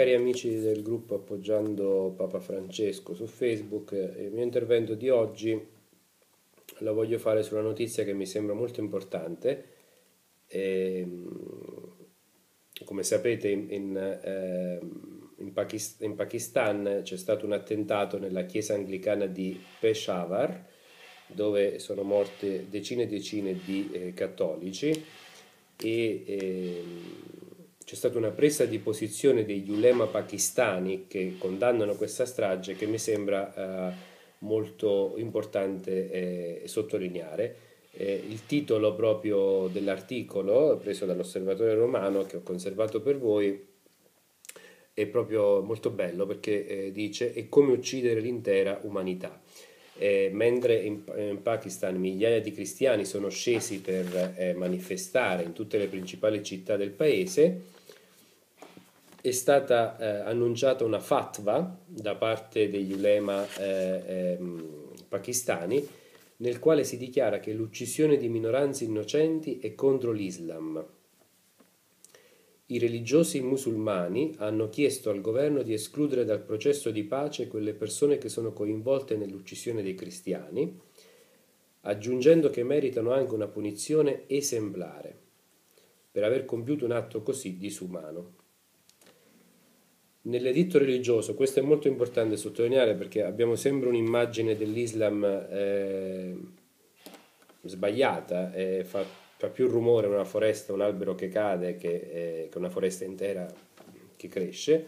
cari amici del gruppo appoggiando Papa Francesco su Facebook, il mio intervento di oggi lo voglio fare sulla notizia che mi sembra molto importante. E, ehm, come sapete in, in, eh, Pakistan, in Pakistan c'è stato un attentato nella chiesa anglicana di Peshawar dove sono morte decine e decine di eh, cattolici e eh, c'è stata una presa di posizione degli ulema pakistani che condannano questa strage che mi sembra eh, molto importante eh, sottolineare. Eh, il titolo proprio dell'articolo preso dall'osservatore romano che ho conservato per voi è proprio molto bello perché eh, dice è come uccidere l'intera umanità. Eh, mentre in, in, Pakistan migliaia di cristiani sono scesi per eh, manifestare in tutte le principali città del paese, è stata eh, annunciata una fatwa da parte degli ulema eh, ehm, pakistani nel quale si dichiara che l'uccisione di minoranze innocenti è contro l'Islam. I religiosi musulmani hanno chiesto al governo di escludere dal processo di pace quelle persone che sono coinvolte nell'uccisione dei cristiani, aggiungendo che meritano anche una punizione esemplare per aver compiuto un atto così disumano. Nell'editto religioso, questo è molto importante sottolineare perché abbiamo sempre un'immagine dell'Islam eh, sbagliata, eh, fa, fa, più rumore una foresta, un albero che cade che, eh, che una foresta intera che cresce.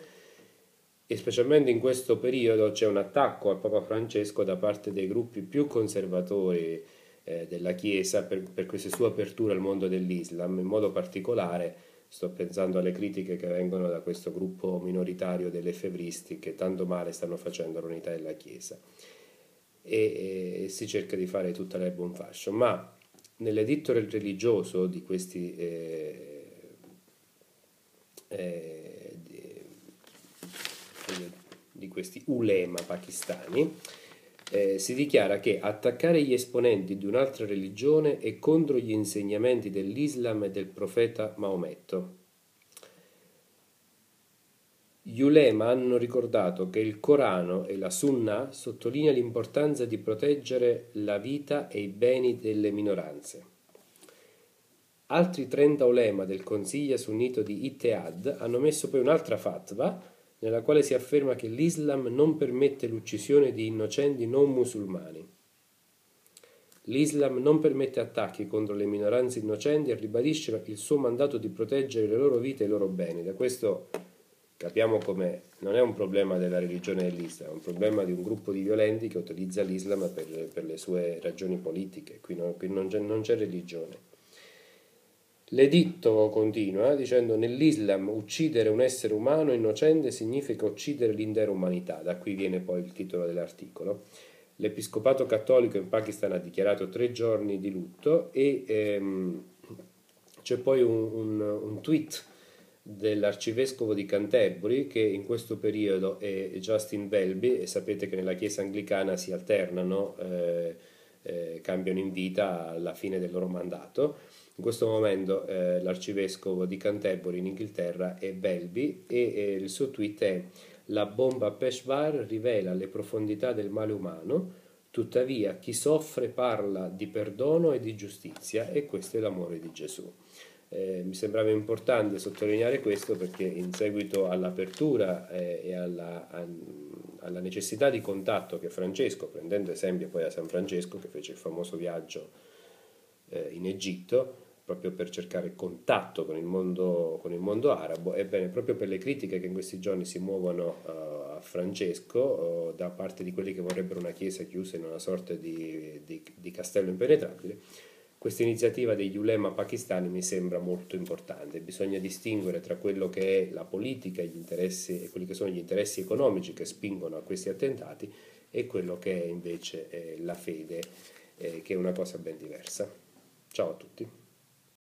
E specialmente in questo periodo c'è un attacco al Papa Francesco da parte dei gruppi più conservatori eh, della Chiesa per, per questa sua apertura al mondo dell'Islam, in modo particolare Sto pensando alle critiche che vengono da questo gruppo minoritario delle efebristi che tanto male stanno facendo all'unità della Chiesa. E, e si cerca di fare tutta l'erba un fascio, ma nell'editto religioso di questi eh, eh, di, di questi ulema pakistani eh, si dichiara che attaccare gli esponenti di un'altra religione è contro gli insegnamenti dell'Islam e del profeta Maometto. Gli ulema hanno ricordato che il Corano e la Sunnah sottolinea l'importanza di proteggere la vita e i beni delle minoranze. Altri 30 ulema del Consiglio sunnito di Ittead hanno messo poi un'altra fatwa nella quale si afferma che l'Islam non permette l'uccisione di innocenti non musulmani. L'Islam non permette attacchi contro le minoranze innocenti e ribadisce il suo mandato di proteggere le loro vite e i loro beni. Da questo capiamo come non è un problema della religione dell'Islam, è un problema di un gruppo di violenti che utilizza l'Islam per, per le sue ragioni politiche. Qui non, qui non, c'è, non c'è religione. L'editto continua dicendo nell'Islam uccidere un essere umano innocente significa uccidere l'intera umanità, da qui viene poi il titolo dell'articolo. L'Episcopato cattolico in Pakistan ha dichiarato tre giorni di lutto e ehm, c'è poi un, un, un, tweet dell'arcivescovo di Canterbury che in questo periodo è Justin Welby e sapete che nella chiesa anglicana si alternano, eh, eh, cambiano in vita alla fine del loro mandato in questo momento eh, l'arcivescovo di Canterbury in Inghilterra è Belby e eh, il suo tweet è la bomba Peshawar rivela le profondità del male umano, tuttavia chi soffre parla di perdono e di giustizia e questo è l'amore di Gesù. Eh, mi sembrava importante sottolineare questo perché in seguito all'apertura eh, e alla, a, alla, necessità di contatto che Francesco, prendendo esempio poi da San Francesco che fece il famoso viaggio eh, in Egitto, proprio per cercare contatto con il, mondo, con il mondo arabo, ebbene proprio per le critiche che in questi giorni si muovono uh, a Francesco uh, da parte di quelli che vorrebbero una chiesa chiusa in una sorta di, di, di castello impenetrabile, questa iniziativa degli ulema pakistani mi sembra molto importante, bisogna distinguere tra quello che è la politica interessi, e quelli che sono gli interessi economici che spingono a questi attentati e quello che è invece eh, la fede, eh, che è una cosa ben diversa. Ciao a tutti.